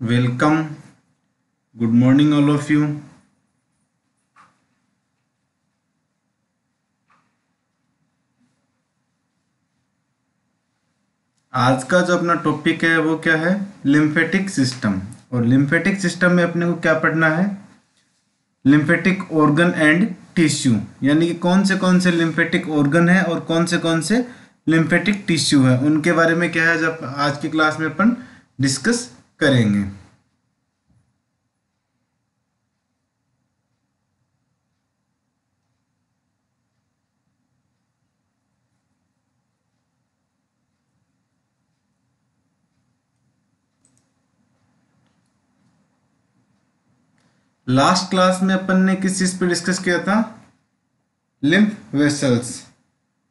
Welcome. Good morning, all of you. आज का जो अपना टॉपिक है वो क्या है? लिम्फेटिक सिस्टम और लिम्फेटिक सिस्टम में अपने को क्या पढ़ना है? लिम्फेटिक ऑर्गन एंड टिश्यू यानी कि कौन से कौन से लिम्फेटिक ऑर्गन है और कौन से कौन से लिम्फेटिक टिश्यू है? उनके बारे में क्या है जब आज की क्लास में अपन डिस्कस करेंगे। लास्ट क्लास में अपन ने किस चीज़ पे डिस्कस किया था? Lymph vessels.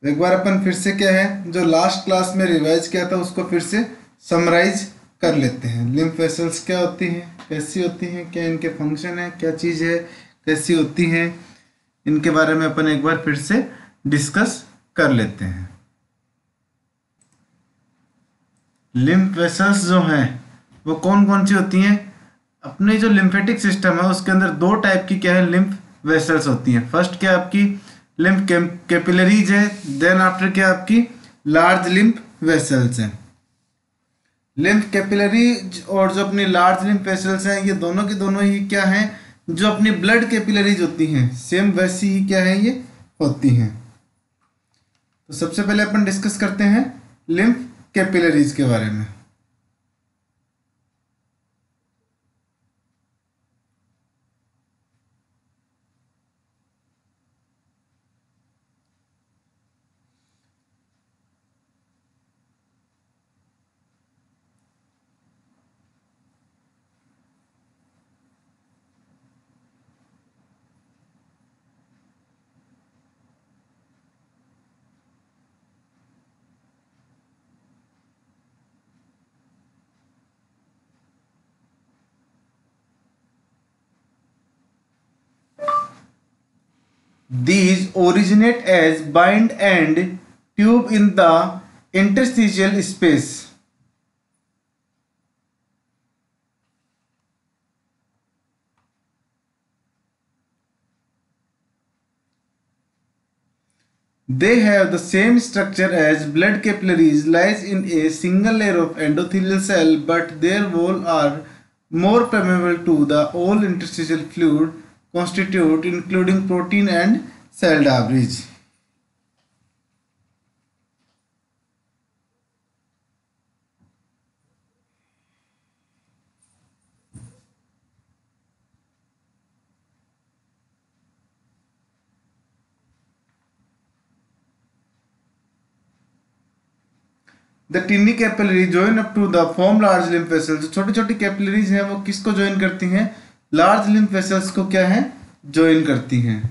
एक बार अपन फिर से क्या है, जो लास्ट क्लास में रिवाइज किया था, उसको फिर से समराइज कर लेते हैं। लिम्फ वेसल्स क्या होती हैं? कैसी होती हैं? क्या इनके फ़ंक्शन है? क्या चीज़ है? कैसी होती हैं? इनके बारे में अपन एक बार फिर से डिस्कस कर लेते हैं। लिम्फ वेसल्स जो हैं, वो कौन कौन सी होती हैं? अपने जो लिम्फेटिक सिस्टम है, उसके अंदर दो टाइप की क्या है? लिम्फ वेसल्स होती हैं। फ़र्स्ट क्या आपकी? लिम्फ कैपिलरीज है। देन आफ्टर क्या आपकी? लार्ज लिम्फ वेसल्स हैं। लिम्फ कैपिलरी और जो अपनी लार्ज लिम्फ वेसल्स हैं, ये दोनों की दोनों ही क्या हैं, जो अपनी ब्लड कैपिलरीज होती हैं, सेम वैसी ही क्या है ये, होती हैं। तो सबसे पहले अपन डिस्कस करते हैं लिम्फ कैपिलरीज के बारे में। These originate as bind and tube in the interstitial space. They have the same structure as blood capillaries lies in a single layer of endothelial cell but their wall are more permeable to the all interstitial fluid constitute including protein and cell debris. The tiny capillary join up to the form large lymph vessel जो छोटी छोटी capillaries हैं, वो किसको join करती हैं large lymph vessels को क्या है ज्वाइन करती हैं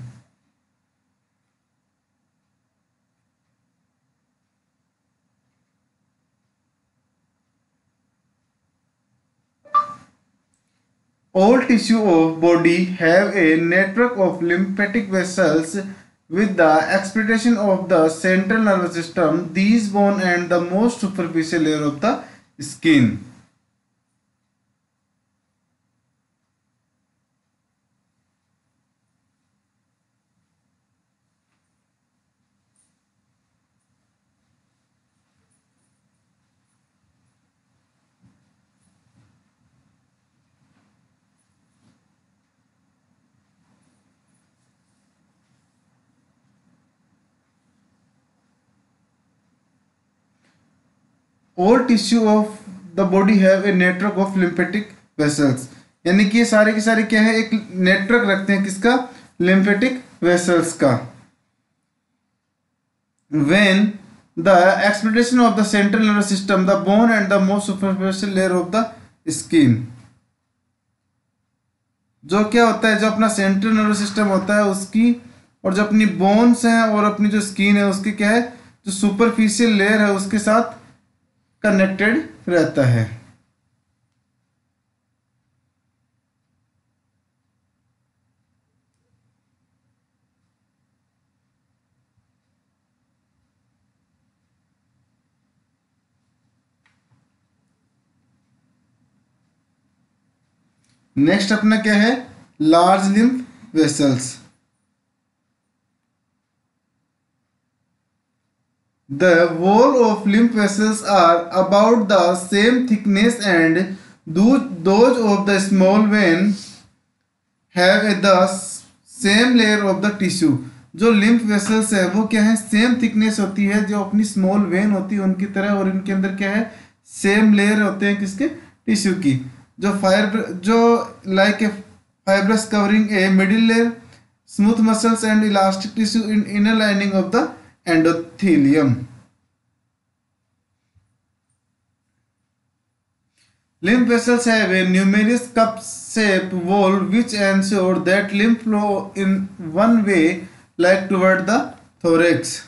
All tissue of body have a network of lymphatic vessels with the excretion of the central nervous system, these bone and the most superficial layer of the skin. All tissue of the body have a network of lymphatic vessels यानी कि ये सारे के सारे क्या है? एक network रखते हैं किसका? लिम्फेटिक वेसल्स का। When the exception of the central nervous system the bone and the most superficial layer of the skin जो क्या होता है? जो अपना सेंट्रल नर्वस सिस्टम होता है उसकी, और जो अपनी बोन्स हैं और अपनी जो स्किन है, उसकी क्या है? जो सुपरफिशियल लेयर है, उसके साथ कनेक्टेड रहता है। नेक्स्ट अपना क्या है? Large lymph vessels the wall of lymph vessels are about the same thickness and those of the small vein have the same layer of the tissue जो लिम्फ वेसल्स है, वो क्या है? सेम थिकनेस होती है जो अपनी स्मॉल वेन होती है, उनकी तरह और इनके अंदर क्या है? सेम लेयर होते हैं किसके? टिश्यू की। जो फाइबर जो like a fibrous covering a middle layer smooth muscles and elastic tissue in inner lining of the endothelium Lymph vessels have a numerous cup-shaped wall which ensure that lymph flow in one way like toward the thorax.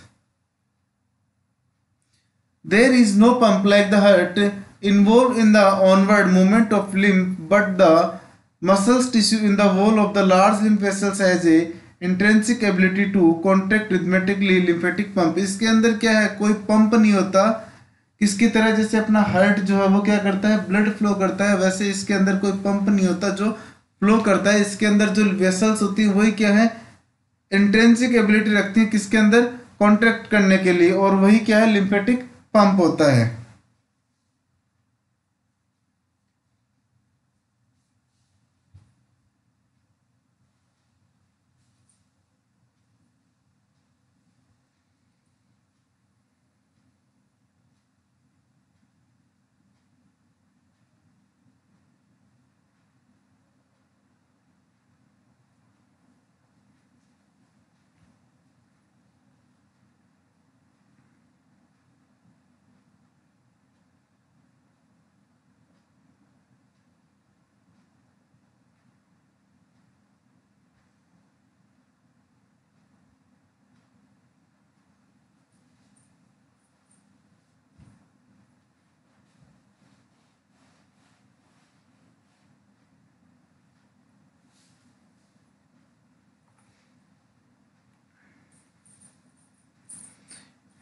There is no pump like the heart involved in the onward movement of lymph, but the muscles tissue in the wall of the large lymph vessels has a intrinsic ability to contract rhythmically lymphatic pump इसके अंदर क्या है? कोई pump नहीं होता। किसकी तरह? जैसे अपना हार्ट जो है, वो क्या करता है? ब्लड फ्लो करता है। वैसे इसके अंदर कोई पंप नहीं होता जो फ्लो करता है। इसके अंदर जो वेसल्स होती है, वही क्या है? इंट्रेंसिक एबिलिटी रखती है किसके अंदर? कॉन्ट्रैक्ट करने के लिए। और वही क्या है? लिम्फेटिक पंप होता है।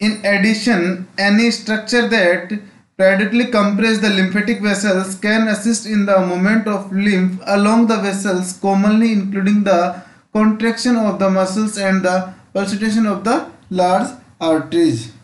In addition, any structure that periodically compress the lymphatic vessels can assist in the movement of lymph along the vessels commonly including the contraction of the muscles and the pulsation of the large arteries.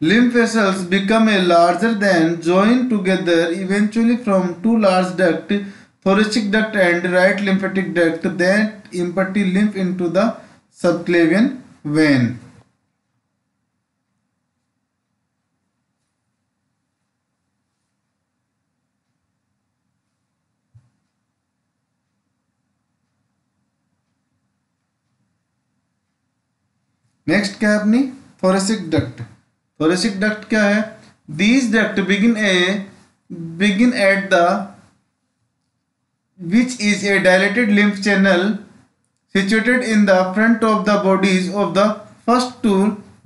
Lymph vessels become a larger than join together eventually from two large duct, thoracic duct and right lymphatic duct that empty lymph into the subclavian vein. Next क्या है अपनी thoracic duct क्या है? These duct begin a begin at the which is a dilated lymph channel situated in the front of the bodies of the first two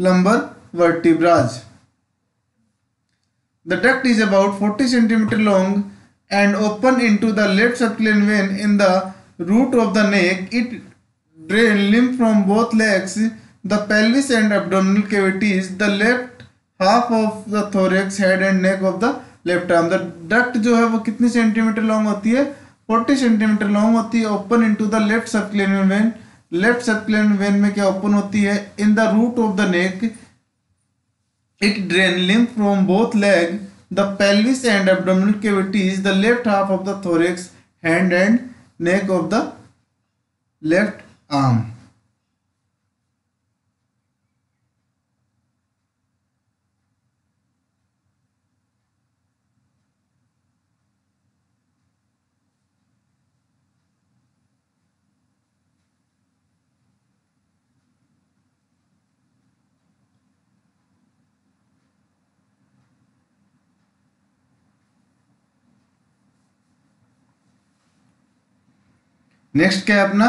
lumbar vertebrae the duct is about 40 centimetre long and open in to the left circular vein in the root of the neck it drain lymph from both legs the pelvis and abdominal cavities the left half of the thorax head and neck of the left arm the duct जो है वो कितनी centimetre long होती है? 40 centimetre long होती है open into the left subclavian vein left subclavian vein में क्या ओपन होती है? In the root of the neck it drain lymph from both leg the pelvis and abdominal cavities, the left half of the thorax, hand and neck of the left arm. Next क्या है अपना?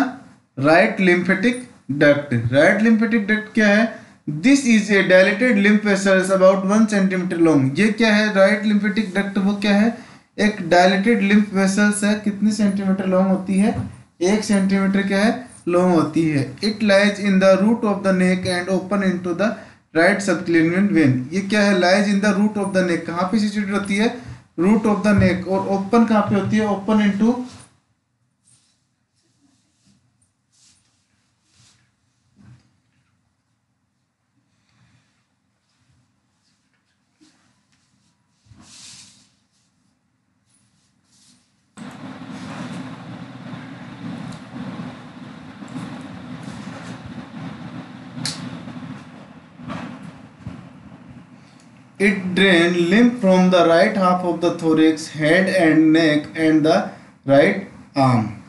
Right lymphatic duct right lymphatic duct क्या है? This is a dilated lymph vessels about one centimetre long ये क्या है? Right lymphatic duct वो क्या है? एक डायलेटेड लिम्फ वेसल्स है. कितनी सेंटीमीटर लॉन्ग होती है? एक सेंटीमीटर क्या है? लॉन्ग होती है. It lies in the root of the neck and open in to the right subclavian vein ये क्या है? Lies in the root of the neck कहाँ पे सिचुएटेड होती है? रूट ऑफ़ द नेक और ओपन कहाँ पे होती है? Open into It drain lymph from the right half of the thorax, head and neck and the right arm.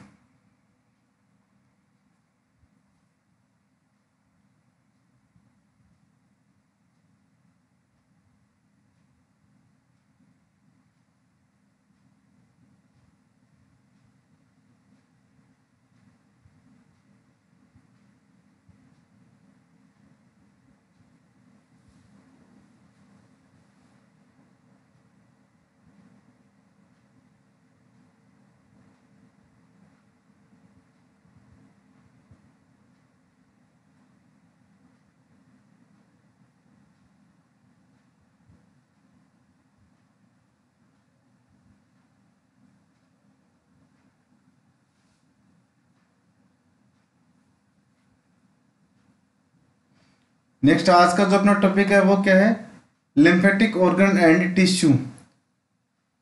Next आज का जो अपना टॉपिक है, वो क्या है? लिम्फेटिक ऑर्गन एंड टिश्यू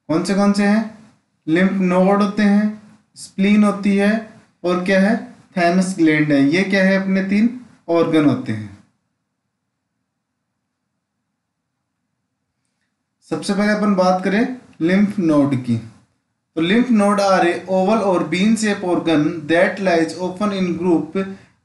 कौन से कौन से हैं? लिम्फ नोड होते हैं स्प्लीन होती है, और क्या है? थैमस ग्लैंड है। ये क्या है अपने तीन? ऑर्गन होते हैं। सबसे पहले अपन बात करें लिम्फ नोड की। तो lymph node are a oval और bean shape organ that lies open in group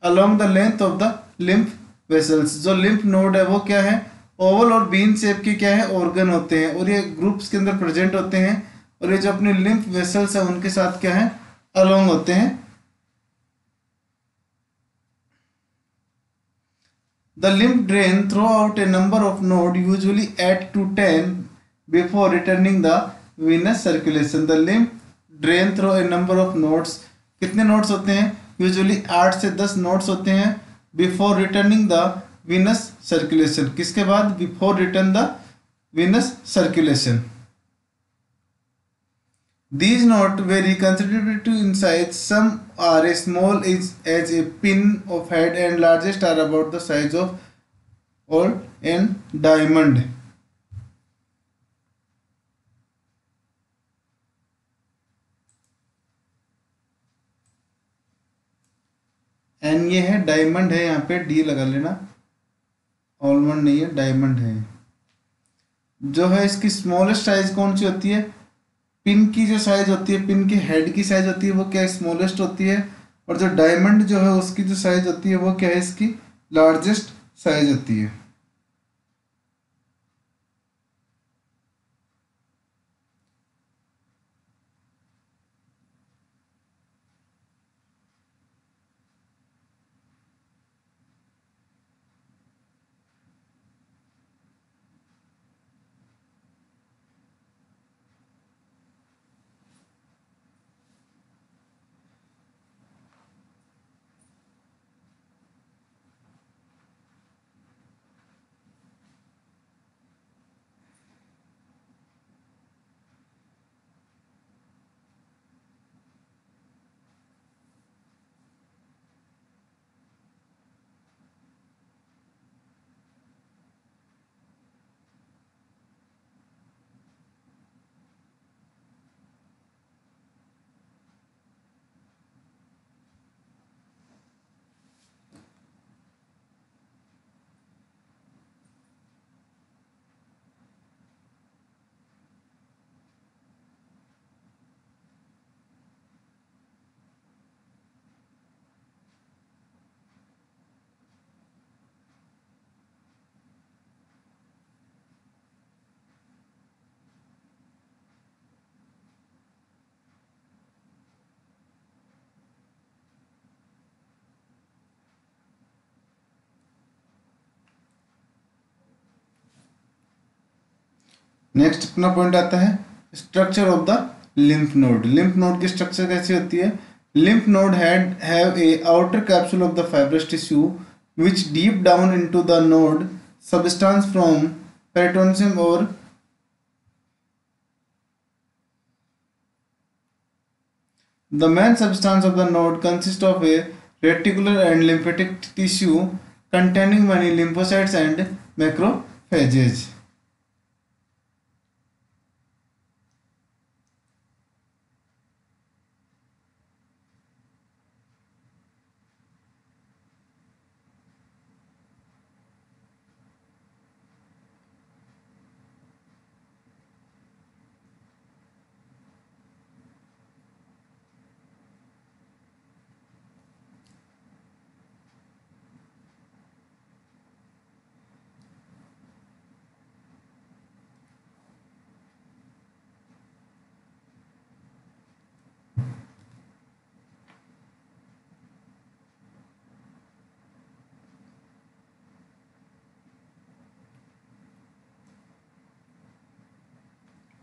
along the length of the lymph vessels जो लिम्फ नोड है, वो क्या है? ओवल और बीन शेप के क्या है? ऑर्गन होते हैं। और ये ग्रुप्स के अंदर प्रेजेंट होते हैं। और ये जो अपने लिम्फ वेसल्स है, उनके साथ क्या है? अलोंग होते हैं। The lymph drain through out a number of node usually eight to ten before returning the venous circulation the lymph drain through a number of nodes कितने नोड्स होते हैं? यूजुअली आठ से दस नोड्स होते हैं। Before returning the venous circulation किसके बाद? Before return the venous circulation these not very considerable to in size some are a small is as a pin of head and largest are about the size of और and diamond an ये है diamond है, यहाँ पे D लगा लेना। Almond नहीं है डायमंड है। जो है इसकी स्मॉलेस्ट साइज़ कौन सी होती है? पिन की जो साइज़ होती है पिन की हेड की साइज़ होती है, वो क्या स्मॉलेस्ट होती है। और जो डायमंड जो है, उसकी जो साइज़ होती है, वो क्या है इसकी? लार्जेस्ट साइज़ होती है। नेक्स्ट अपना पॉइंट आता है structure of the lymph node lymph node की स्ट्रक्चर कैसी होती है? Lymph node had have outer capsule of the fibrous tissue which deep down into the node substance from पेरेटोनसियम और the main substance of the node consist of a reticular and lymphatic tissue containing many lymphocytes and macrophages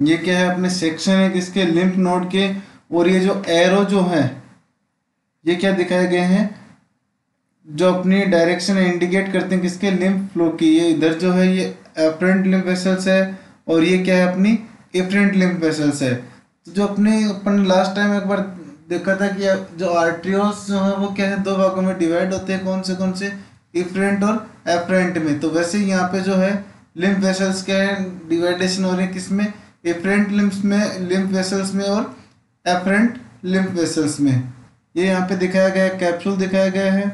ये क्या है, अपने section है किसके lymph node के और ये जो एरो जो है, ये क्या दिखाए गए हैं? जो अपनी डायरेक्शन इंडिकेट करते हैं किसके लिम्फ फ्लो की, ये इधर जो है, ये एफरेंट लिम्फ वेसल्स है और ये क्या है अपनी इफरेंट लिम्फ वेसल्स है। तो जो अपने, अपन लास्ट टाइम एक बार देखा था कि जो आर्ट्रियोस जो है, वो क्या है? दो भागों में डिवाइड होते हैं कौन से कौन से? इफरेंट और एफरेंट में। तो वैसे यहाँ पे जो है लिम्फ वेसल्स क्या है? डिवाइडेशन हो रही है किसमें एफरेंट लिम्फ में लिम्फ वेसल्स में और एफरेंट लिम्फ वेसल्स में। ये यहाँ पे दिखाया गया है कैप्सूल दिखाया गया है,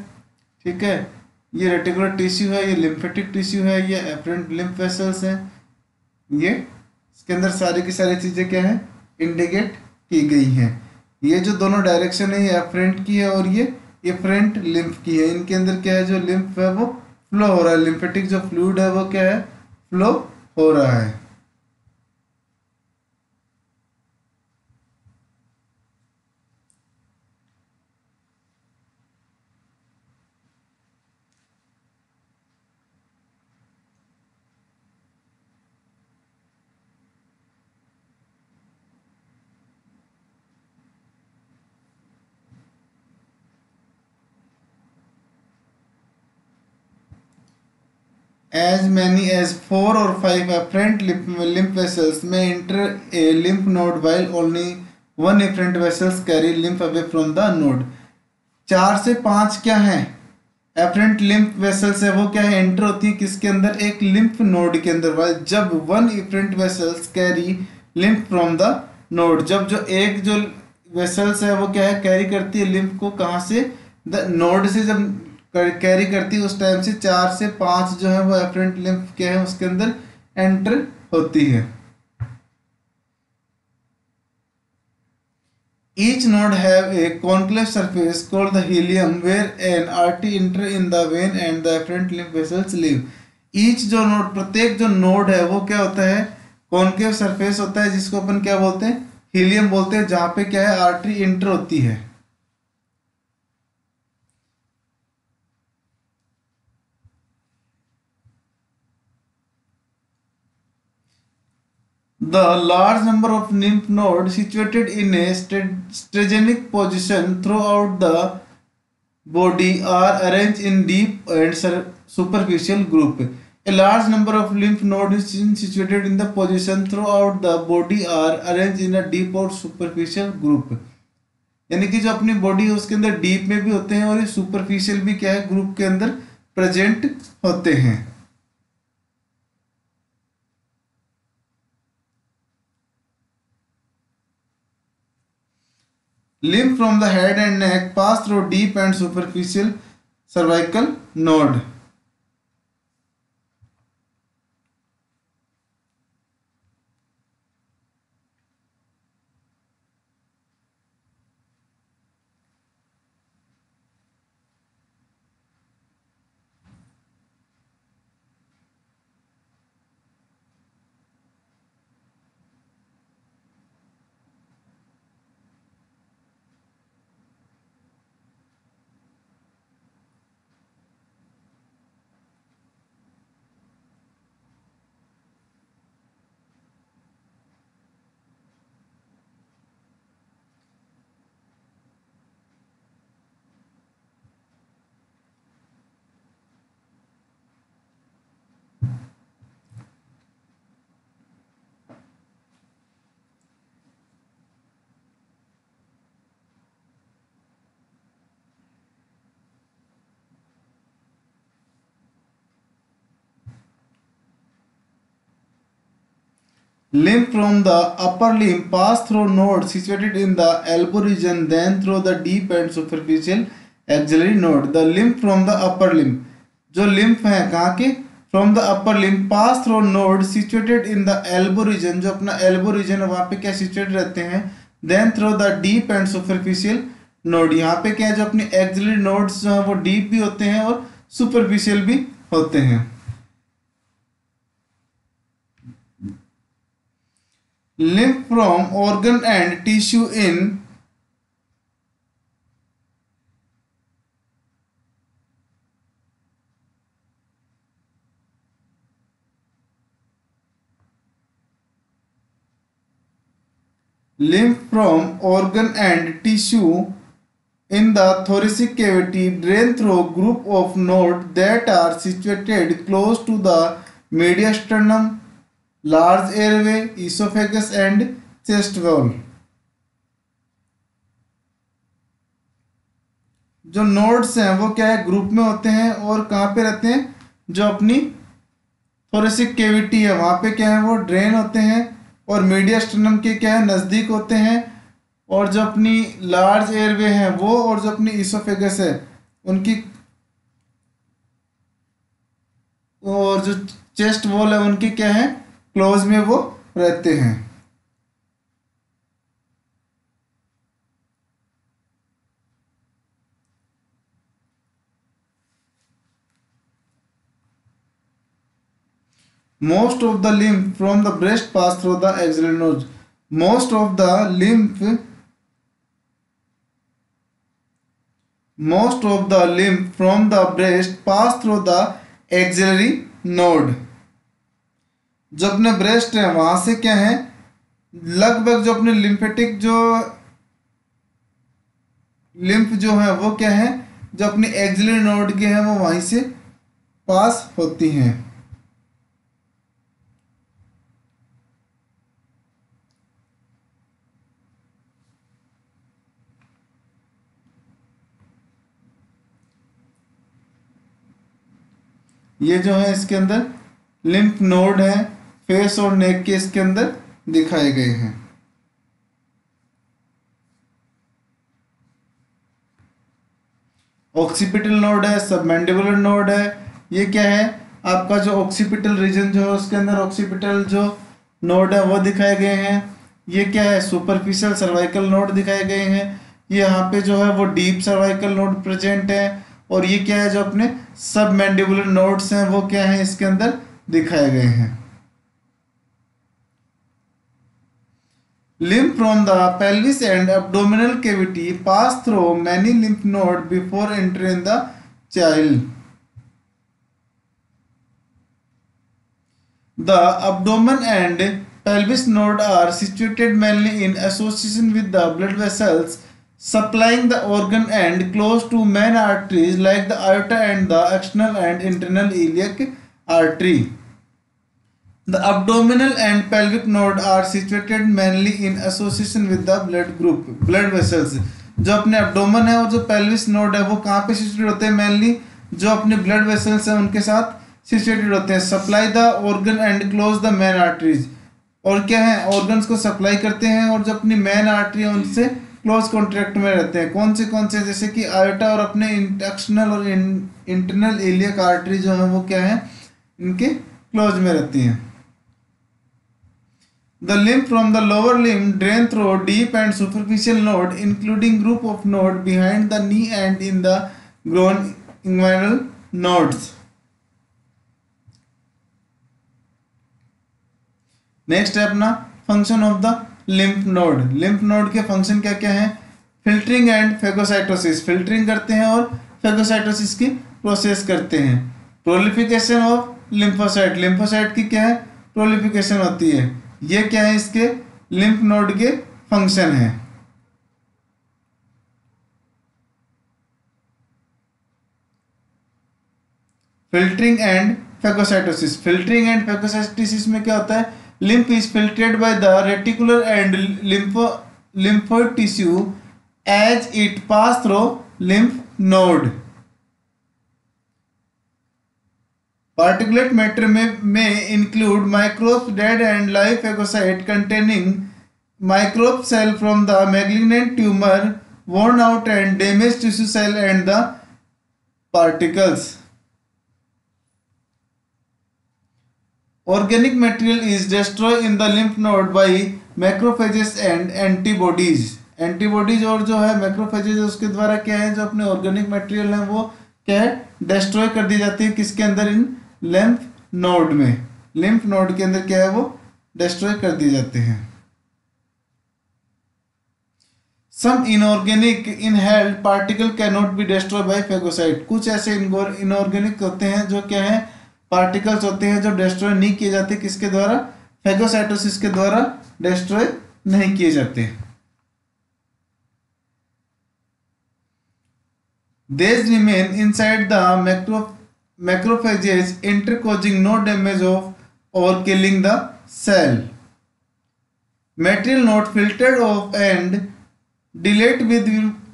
ठीक है? ये रेटिकुलर टिश्यू है, ये लिम्फेटिक टिश्यू है, ये एफरेंट लिम्फ वेसल्स हैं। ये, इसके अंदर सारी की सारी चीज़ें क्या है? इंडिकेट की गई हैं। ये जो दोनों डायरेक्शन है, ये एफरेंट की है और ये एफरेंट लिम्फ की है। इनके अंदर क्या है, जो लिम्फ है वो फ्लो हो रहा है। लिम्फेटिक जो फ्लूड है वो क्या है? फ्लो हो रहा है। एज मैनी एज फोर और फाइव एफरेंट लिम्फ वेसल्स में enter a lymph node while only one efferent vessels carry lymph away from the node चार से पाँच क्या है? एफरेंट लिम्फ वेसल्स है वो क्या है? एंटर होती है किसके अंदर? एक लिम्फ नोड के अंदर वाइल जब one efferent vessels carry lymph from the node जब जो एक जो वेसल्स है वो क्या है? कैरी करती है लिम्फ को कहाँ से? द नोड से जब कैरी करती है, उस टाइम से चार से पाँच जो है वो एफरेंट लिम्फ क्या है, उसके अंदर एंटर होती है। Each node have a concave surface called the helium, where an artery enter in the vein and the afferent lymph vessels leave. Each जो नोड प्रत्येक जो नोड है, वो क्या होता है? कॉन्केव सरफेस होता है, जिसको अपन क्या बोलते हैं? हीलियम बोलते हैं, जहाँ पे क्या है? आर्टरी इंटर होती है। The large number of lymph nodes situated in a strategic position throughout the body are arranged in deep and superficial group. A large number of lymph nodes situated in the position throughout the body are arranged in a deep और superficial group. यानी कि जो अपनी body है उसके अंदर deep में भी होते हैं और ये सुपरफिशियल भी क्या है ग्रुप के अंदर प्रेजेंट होते हैं Lymph from the head and neck pass through deep and superficial cervical node. Lymph from the upper limb pass through node situated in the elbow region then through the deep and superficial axillary node the lymph from the upper limb जो lymph है कहाँ के from the upper limb pass through node situated in the elbow region जो अपना elbow region है वहाँ पे क्या situated रहते हैं then through the deep and superficial node यहाँ पे क्या है जो अपनी axillary nodes जो है वो deep भी होते हैं और superficial भी होते हैं lymph from organ and tissue in lymph from organ and tissue in the thoracic cavity drain through group of nodes that are situated close to the mediastinum large airway oesophagus and chest wall जो nodes हैं, वो क्या है? Group में होते हैं और कहाँ पे रहते हैं? जो अपनी थोरेसिक केविटी है, वहाँ पे क्या है? वो ड्रेन होते हैं और मीडिया स्टनम के क्या है? नज़दीक होते हैं। और जो अपनी लार्ज एयरवे है, वो और जो अपनी ईसोफेगस है, उनकी और जो चेस्ट वॉल है, उनकी क्या है? क्लोज में वो रहते हैं most of the lymph from the breast pass through the axillary node most of the lymph most of the lymph from the breast pass through the axillary node जो अपने ब्रेस्ट है, वहाँ से क्या है? लगभग जो अपने लिम्फेटिक जो लिम्फ जो है, वो क्या है? जो अपनी एक्सिलरी नोड के हैं, वो वहीं से पास होती हैं। ये जो है इसके अंदर लिम्फ नोड है। फेस और नेक के इसके अंदर दिखाए गए हैं। ऑक्सीपिटल नोड है सबमेंडिबुलर नोड है, ये क्या है? आपका जो ऑक्सीपिटल रीजन जो है, उसके अंदर ऑक्सीपिटल जो नोड है, वो दिखाए गए हैं। ये क्या है? सुपरफिशियल सर्वाइकल नोड दिखाए गए हैं। ये यहाँ पे जो है, वो डीप सर्वाइकल नोड प्रेजेंट है और ये क्या है जो अपने सब मैंडिबुलर नोड्स हैं, वो क्या है? इसके अंदर दिखाए गए हैं। Lymph from the pelvis and abdominal cavity pass through many lymph nodes before entering the child. The abdomen and pelvis node are situated mainly in association with the blood vessels supplying the organ and close to main arteries like the aorta and the external and internal iliac artery. The abdominal and pelvic node are situated mainly in association with the blood group, blood vessels. जो अपने abdomen है और जो pelvis node है वो कहाँ पे situated होते हैं? मेनली जो अपने ब्लड वेसल्स हैं उनके साथ सिचुएटेड होते हैं। Supply the organ and close the main arteries और क्या है? ऑर्गन्स को सप्लाई करते हैं और जो अपनी मेन आर्टरी है उनसे क्लोज कॉन्ट्रैक्ट में रहते हैं। कौन से कौन से? जैसे कि आयोटा और अपने एक्सटर्नल और इंटरनल एलियक आर्टरी जो है वो क्या है? इनके क्लोज में रहती हैं। The lymph from the lower limb drain through deep and superficial node including group of node behind the knee and in the groin inguinal nodes. Next है अपना function of the lymph node lymph node के function क्या क्या है filtering and phagocytosis filtering करते हैं और phagocytosis की प्रोसेस करते हैं प्रोलिफिकेशन ऑफ़ लिम्फोसाइट लिम्फोसाइट की क्या है प्रोलिफिकेशन होती है ये क्या है इसके? लिम्फ नोड के फ़ंक्शन है। Filtering and phagocytosis filtering and phagocytosis में क्या होता है? Lymph is filtered by the reticular and lympho lymphoid tissue as it pass through lymph node particulate matter में include microbe dead and life phagocyte containing microbe cell from the malignant tumour worn out and damage tissue cell and the particles organic material is destroy in the lymph node by macrophages and antibodies antibodies और जो है macrophages उसके द्वारा क्या है? जो अपने organic material है वो क्या है? डिस्ट्रॉय कर दी जाती है किसके अंदर? इन लिम्फ नोड में। लिम्फ नोड के अंदर क्या है वो? डिस्ट्रॉय कर दिए जाते हैं। Some inorganic inhaled particle can not be destroy by phagocyte कुछ ऐसे इनऑर्गेनिक होते हैं जो क्या है? पार्टिकल्स होते हैं जो डिस्ट्रॉय नहीं किए जाते किसके द्वारा? फेगोसाइटोसिस के द्वारा डिस्ट्रॉय नहीं किए जाते। These remain the the macro, macrophages, enter causing no damage of or killing the cell. Material not filtered off and delayed with,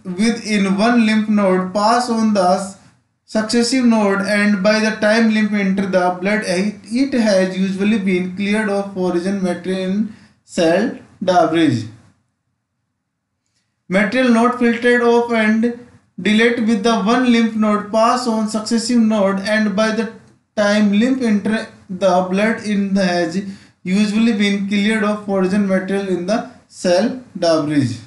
within one lymph node pass on the successive node and by the time lymph enter the blood it has usually been cleared of origin material in cell debris. Material not filtered off and delete with the one lymph node pass on successive node and by the time lymph enter the blood in the has usually been cleared of foreign material in the cell debris.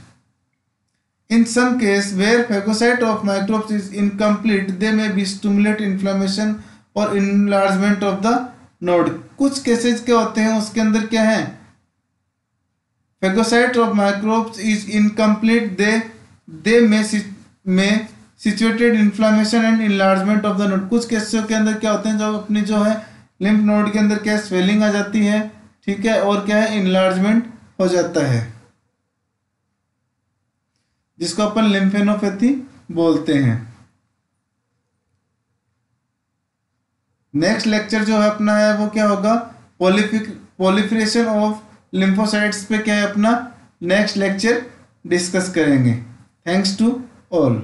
In some case where phagocyte of microbes is incomplete, they may be stimulate inflammation or enlargement of the node. कुछ cases क्या होते हैं उसके अंदर क्या है phagocyte of microbes is incomplete. They they may में situated inflammation and enlargement of the node कुछ केसों के अंदर क्या होते हैं? जब अपनी जो है लिम्फ नोड के अंदर क्या स्वेलिंग आ जाती है, ठीक है? और क्या है? इनलार्जमेंट हो जाता है। जिसको अपन लिम्फेनोपैथी बोलते हैं। नेक्स्ट लेक्चर जो है अपना है, वो क्या होगा? पोलिफ्रेशन ऑफ़ लिम्फोसाइट्स पे क्या है अपना? नेक्स्ट लेक्चर डिस्कस करेंगे। Thanks to all